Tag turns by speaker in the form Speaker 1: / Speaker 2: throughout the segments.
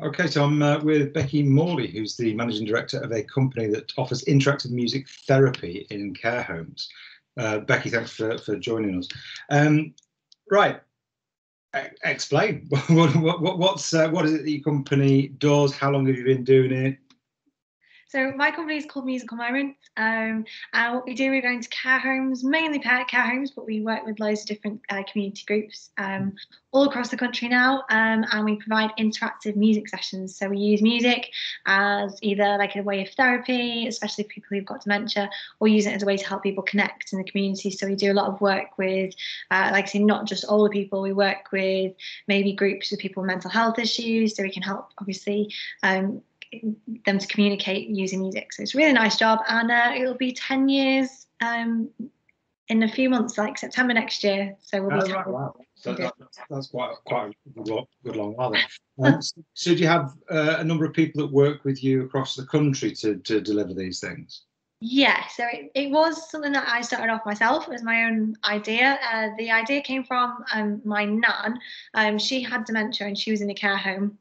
Speaker 1: Okay, so I'm uh, with Beckie Morley, who's the managing director of a company that offers interactive music therapy in care homes. Uh, Beckie, thanks for, for joining us. Um, right, e explain what, what, what's uh, what is it that your company does? How long have you been doing it?
Speaker 2: So my company is called Musical Moments, um, and what we do, we're going to care homes, mainly care homes, but we work with loads of different uh, community groups um, all across the country now, um, and we provide interactive music sessions. So we use music as either like a way of therapy, especially for people who've got dementia, or use it as a way to help people connect in the community. So we do a lot of work with, uh, like I say, not just older people. We work with maybe groups of people with mental health issues, so we can help obviously um, them to communicate using music. So it's a really nice job, and uh, it'll be 10 years um, in a few months, like September next year. So we'll be.
Speaker 1: Oh, right, wow. So that, that's quite quite a good, good long while. Um, so, so, do you have uh, a number of people that work with you across the country to to deliver these things?
Speaker 2: Yeah, so it, it was something that I started off myself. It was my own idea. Uh, the idea came from um, my nan. Um, she had dementia and she was in a care home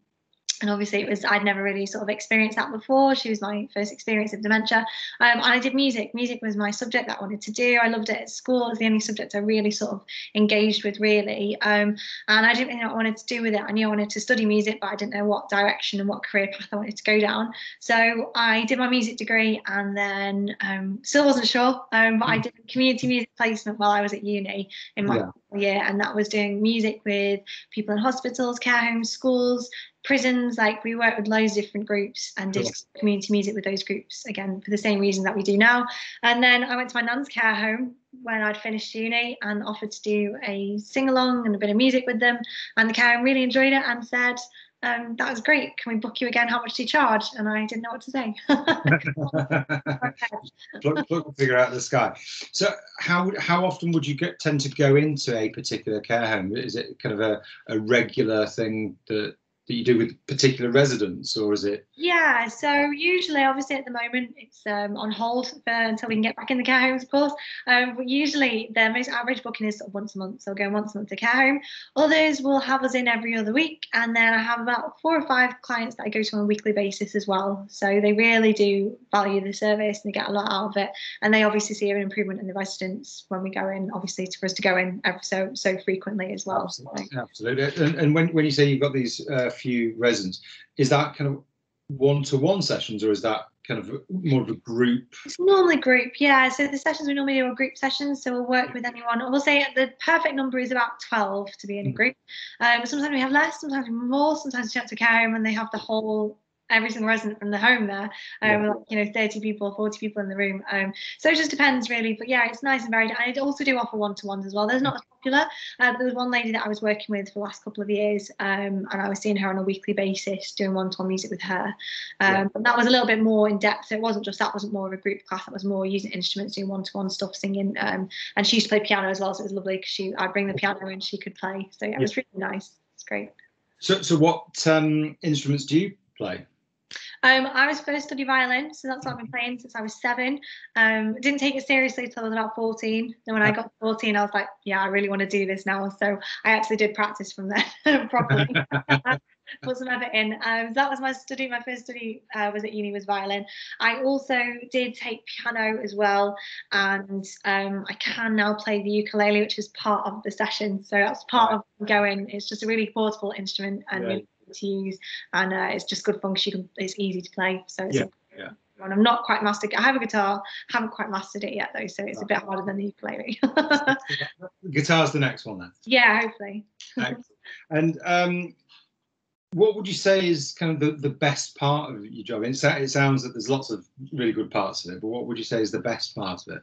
Speaker 2: and obviously it was I'd never really sort of experienced that before. She was my first experience of dementia. Um, and I did music. Music was my subject that I wanted to do. I loved it at school. It was the only subject I really sort of engaged with really. Um, and I didn't really know what I wanted to do with it. I knew I wanted to study music, but I didn't know what direction and what career path I wanted to go down. So I did my music degree and then um, still wasn't sure. Um, but I hmm. did community music placement while I was at uni in my yeah year and that was doing music with people in hospitals care homes schools prisons like we worked with loads of different groups and did community music with those groups again for the same reason that we do now and then i went to my nan's care home when i'd finished uni and offered to do a sing along and a bit of music with them and the care home really enjoyed it and said um, that was great. Can we book you again? How much do you charge? And I didn't know what to say.
Speaker 1: plug, plug figure out the sky. So how how often would you get tend to go into a particular care home? Is it kind of a, a regular thing that that you do with particular residents, or is it?
Speaker 2: Yeah, so usually, obviously, at the moment, it's um, on hold for, until we can get back in the care homes, of course. Um, but usually, the most average booking is sort of once a month, so going once a month to care home. Others will have us in every other week, and then I have about four or five clients that I go to on a weekly basis as well. So they really do value the service and they get a lot out of it, and they obviously see an improvement in the residents when we go in. Obviously, for us to go in so so frequently as well.
Speaker 1: Absolutely, so. absolutely. And, and when when you say you've got these. Uh, few residents. Is that kind of one-to-one sessions or is that kind of more of a group?
Speaker 2: It's normally group, yeah. So the sessions we normally do are group sessions. So we'll work with anyone. We'll say the perfect number is about 12 to be in a mm. group. Um, sometimes we have less, sometimes more. Sometimes we have to carry them and they have the whole every single resident from the home there. Um, yeah. like, you know, 30 people, 40 people in the room. Um, so it just depends really. But yeah, it's nice and varied. And I also do offer one-to-ones as well. There's not as popular. Uh, there was one lady that I was working with for the last couple of years, um, and I was seeing her on a weekly basis doing one-to-one music with her. Um, yeah. But that was a little bit more in depth. It wasn't just that wasn't more of a group class. That was more using instruments, doing one-to-one stuff, singing. Um, and she used to play piano as well, so it was lovely because she I'd bring the piano and she could play. So yeah, it was really nice. It's great.
Speaker 1: So, so what um, instruments do you play?
Speaker 2: Um, I was first study violin, so that's what I've been playing since I was seven. Um, didn't take it seriously until I was about 14. Then when I got 14, I was like, yeah, I really want to do this now. So I actually did practice from there properly. Put some effort in. Um, that was my study. My first study uh, was at uni was violin. I also did take piano as well, and um, I can now play the ukulele, which is part of the session. So that's part of going. It's just a really portable instrument and right. really to use, and uh, it's just good function. Can, it's easy to play, so it's
Speaker 1: yeah, yeah.
Speaker 2: And I'm not quite mastered. I have a guitar, haven't quite mastered it yet though, so it's a bit harder than the ukulele.
Speaker 1: Guitar's the next one then.
Speaker 2: Yeah, hopefully.
Speaker 1: and um, what would you say is kind of the, the best part of your job? It, it sounds that there's lots of really good parts of it, but what would you say is the best part of it?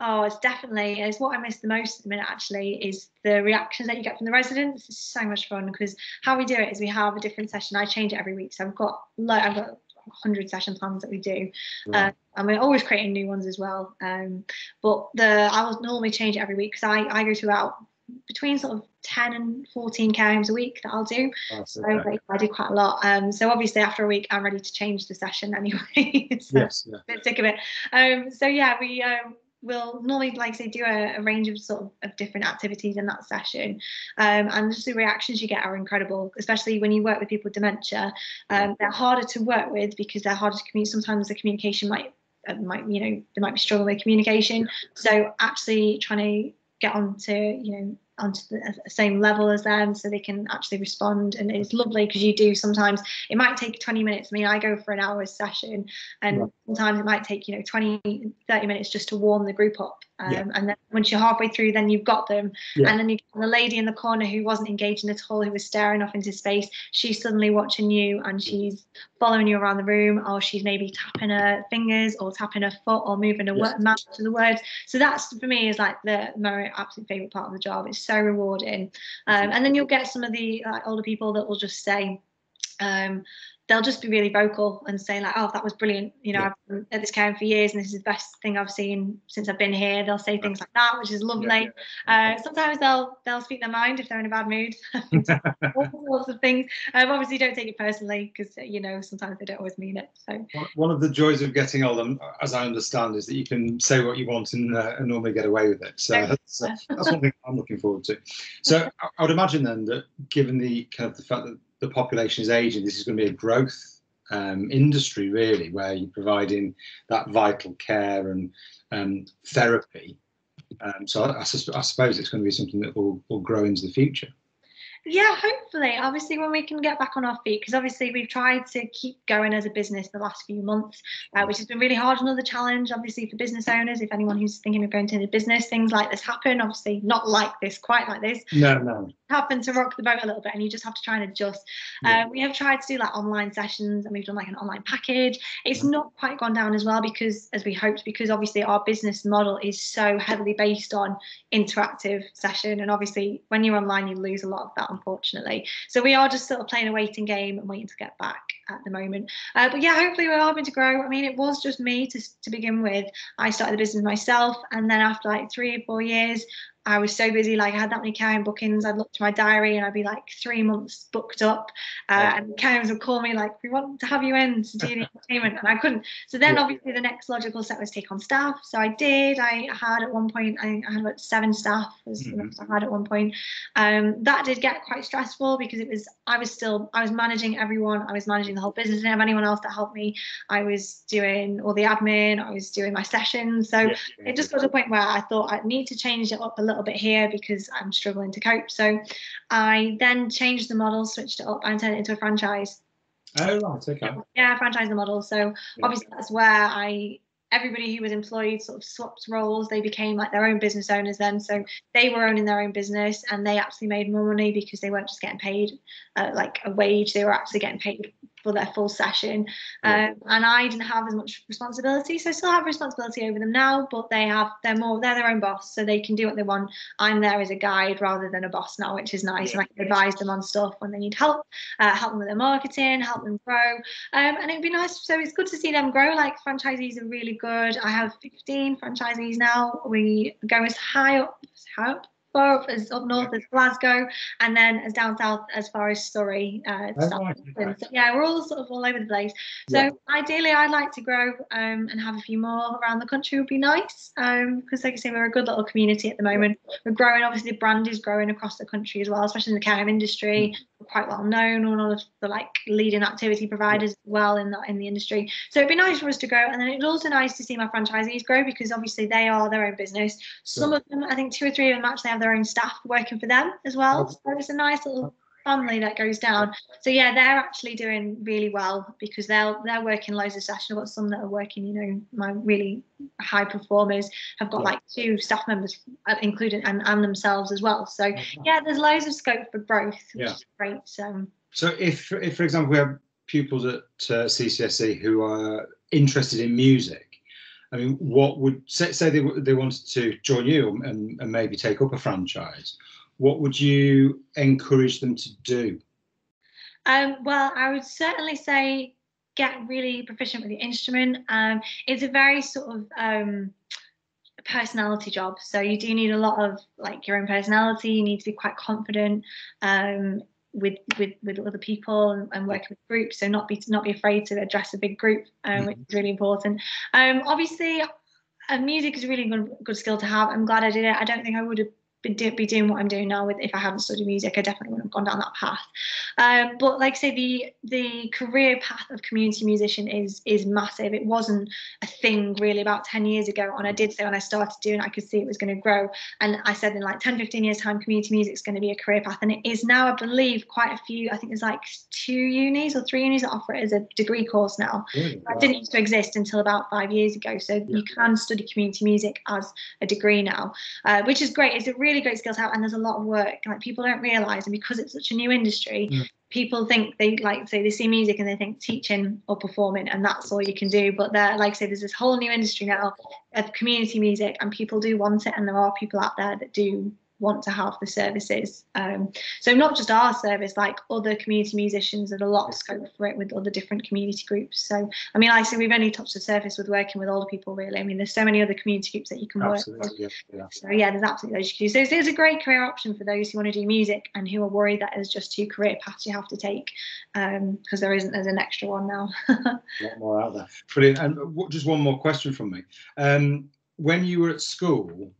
Speaker 2: Oh, it's definitely it's what I miss the most at the minute. Actually, is the reactions that you get from the residents. It's so much fun because how we do it is we have a different session. I change it every week, so I've got like I've got hundred session plans that we do, right. uh, and we're always creating new ones as well. Um, but the I will normally change it every week because I I go to about between sort of 10 and 14 care homes a week that I'll do. Oh, so okay. I do quite a lot. Um, so obviously after a week, I'm ready to change the session anyway. so yes, yeah. a bit sick of it. Um, so yeah, we um, we'll normally, like I say, do a, a, range of sort of, of different activities in that session. Um, and just the reactions you get are incredible, especially when you work with people with dementia. Um, they're harder to work with because they're harder to communicate. Sometimes the communication might, uh, might, you know, they might be struggling with communication. So actually trying to get on to, you know, onto the same level as them so they can actually respond and it's lovely because you do sometimes it might take 20 minutes i mean i go for an hour's session and right. sometimes it might take you know 20 30 minutes just to warm the group up um, yeah. And then once you're halfway through, then you've got them. Yeah. And then you the lady in the corner who wasn't engaging at all, who was staring off into space. She's suddenly watching you and she's following you around the room, or she's maybe tapping her fingers or tapping her foot or moving a yes. mouth to the words. So that's for me is like the my absolute favorite part of the job. It's so rewarding. Um, and then you'll get some of the like, older people that will just say, um, they'll just be really vocal and say like, "Oh, that was brilliant." You know, yeah. I've been at this camp for years, and this is the best thing I've seen since I've been here. They'll say things like that, which is lovely. Yeah. Uh, sometimes they'll they'll speak their mind if they're in a bad mood. All sorts of things. Um, obviously, don't take it personally because you know sometimes they don't always mean it. So
Speaker 1: one of the joys of getting older, as I understand, is that you can say what you want and, uh, and normally get away with it. So that's, uh, that's one thing I'm looking forward to. So I would imagine then that given the kind of the fact that the population is aging, this is going to be a growth um, industry, really, where you're providing that vital care and um, therapy. Um, so I, I, suppose it's going to be something that will, will grow into the future.
Speaker 2: Yeah, hopefully. Obviously, when we can get back on our feet, because obviously we've tried to keep going as a business the last few months, uh, which has been really hard. Another challenge, obviously, for business owners. If anyone who's thinking of going into the business, things like this happen. Obviously, not like this, quite like this.
Speaker 1: No, no.
Speaker 2: Happen to rock the boat a little bit, and you just have to try and adjust. Yeah. Um, we have tried to do like online sessions, and we've done like an online package. It's not quite gone down as well because, as we hoped, because obviously our business model is so heavily based on interactive session, and obviously when you're online, you lose a lot of that unfortunately. So we are just sort of playing a waiting game and waiting to get back at the moment. Uh, but yeah, hopefully we're hoping to grow. I mean, it was just me to, to begin with. I started the business myself, and then after like three or four years, I was so busy, like I had that many carrying bookings. I'd look to my diary and I'd be like three months booked up. Uh, and carriers would call me like, we want to have you in to do the entertainment. And I couldn't. So then yeah. obviously the next logical step was take on staff. So I did. I had at one point, I, I had about seven staff was mm-hmm. I had at one point. Um, that did get quite stressful because it was, I was still, I was managing everyone. I was managing the whole business. I didn't have anyone else to help me. I was doing all the admin. I was doing my sessions. So yeah, it just got to a point where I thought I need to change it up a little bit here because I'm struggling to cope. So I then changed the model, switched it up, and turned it into a franchise.
Speaker 1: Oh right, okay.
Speaker 2: Yeah, franchise the model. So yeah. obviously that's where I everybody who was employed sort of swapped roles. They became like their own business owners then. So they were owning their own business and they actually made more money because they weren't just getting paid uh, like a wage. They were actually getting paid for their full session. Um, and I didn't have as much responsibility, so I still have responsibility over them now, but they have they're more they're their own boss, so they can do what they want. I'm there as a guide rather than a boss now, which is nice, and I can advise them on stuff when they need help, uh, help them with their marketing, help them grow, um, and it'd be nice. So it's good to see them grow. Like franchisees are really good. I have 15 franchisees now. We go as high up, high up far up as up north as Glasgow, and then as down south as far as Surrey. Uh, so, yeah, we're all sort of all over the place. So yeah. ideally, I'd like to grow um, and have a few more around the country would be nice. Um, because like I say, we're a good little community at the moment. We're growing. Obviously, the brand is growing across the country as well, especially in the care industry. Quite well known on all of the like leading activity providers well in that in the industry. So it'd be nice for us to grow, and then it's also nice to see my franchisees grow because obviously they are their own business. Some of them, I think, two or three of them actually have their own staff working for them as well. So it's a nice little family that goes down. So yeah, they're actually doing really well because they're they're working loads of sessions. I've got some that are working, you know, my really high performers have got like two staff members uh, included and, and themselves as well. So yeah, there's loads of scope for growth, which yeah. is great. So
Speaker 1: so if if for example we have pupils at uh, CCSC who are interested in music I mean, what would say, say they, they wanted to join you and, and maybe take up a franchise? What would you encourage them to do?
Speaker 2: Um, well, I would certainly say get really proficient with the instrument. Um, it's a very sort of um, personality job, so you do need a lot of like your own personality. You need to be quite confident. Um, with with with other people and, and, working with groups so not be not be afraid to address a big group um, which is really important um obviously and music is a really good, good skill to have. I'm glad I did it. I don't think I would have be, doing what I'm doing now with if I hadn't studied music I definitely wouldn't have gone down that path. Um, but like I say the the career path of community musician is is massive. It wasn't a thing really about 10 years ago and I did say when I started doing it, I could see it was going to grow. And I said in like 10 15 years time community music is going to be a career path. And it is now I believe quite a few I think there's like two unis or three unis that offer it as a degree course now.
Speaker 1: Really?
Speaker 2: that didn't used to exist until about five years ago. So
Speaker 1: Yeah.
Speaker 2: you can study community music as a degree now uh, which is great. It's a really great skill to have, and there's a lot of work. Like people don't realise, and because it's such a new industry,
Speaker 1: Mm.
Speaker 2: people think they like say they see music and they think teaching or performing, and that's all you can do. But there, like I say, there's this whole new industry now of community music, and people do want it, and there are people out there that do want to have the services. Um, so not just our service, like other community musicians, there's a lot of scope for it with other different community groups. So I mean, like I say, we've only touched the surface with working with older people, really. I mean, there's so many other community groups that you can work with.
Speaker 1: Yeah, yeah.
Speaker 2: So yeah, there's absolutely loads you can do. So it's, it's a great career option for those who want to do music and who are worried that there's just two career paths you have to take, because there isn't. There's an extra one now.
Speaker 1: A lot more out there. Brilliant. And just one more question from me. Um, when you were at school,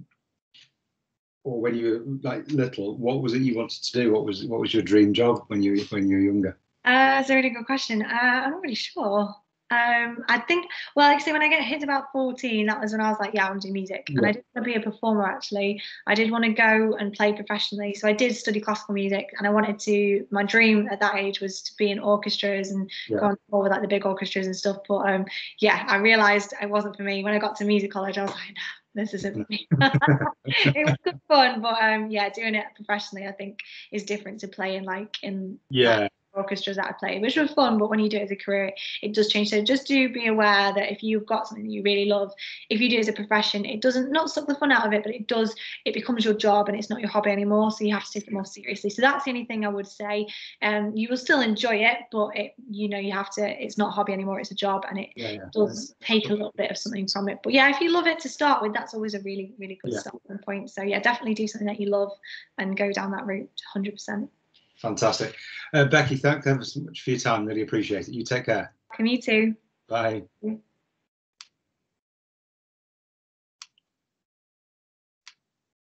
Speaker 1: or when you were like little, what was it you wanted to do? What was what was your dream job when you when you were younger?
Speaker 2: Uh, that's a really good question. Uh, I'm not really sure. Um, I think, well, like I say, when I get hit about 14, that was when I was like, yeah, I want to do music. And I didn't want to be a performer, actually. I did want to go and play professionally. So I did study classical music and I wanted to, my dream at that age was to be in orchestras and
Speaker 1: Yeah.
Speaker 2: go on tour with like the big orchestras and stuff. But um, yeah, I realised it wasn't for me. When I got to music college, I was like, no, this isn't me. it was good fun, but um, yeah, doing it professionally, I think, is different to playing like in
Speaker 1: Yeah.
Speaker 2: Orchestras that I played, which was fun. But when you do it as a career, it does change. So just do be aware that if you've got something that you really love, if you do it as a profession, it doesn't not suck the fun out of it, but it does. It becomes your job and it's not your hobby anymore. So you have to take it more seriously. So that's the only thing I would say. Um, you will still enjoy it, but it, you know, you have to. It's not a hobby anymore. It's a job, and it
Speaker 1: Yeah. yeah.
Speaker 2: does take a little bit of something from it. But yeah, if you love it to start with, that's always a really, really good
Speaker 1: Yeah.
Speaker 2: starting point. So yeah, definitely do something that you love and go down that route 100%.
Speaker 1: Fantastic. Uh, Beckie, thank you so much for your time. Really appreciate it. You take care.
Speaker 2: Can you too?
Speaker 1: Bye.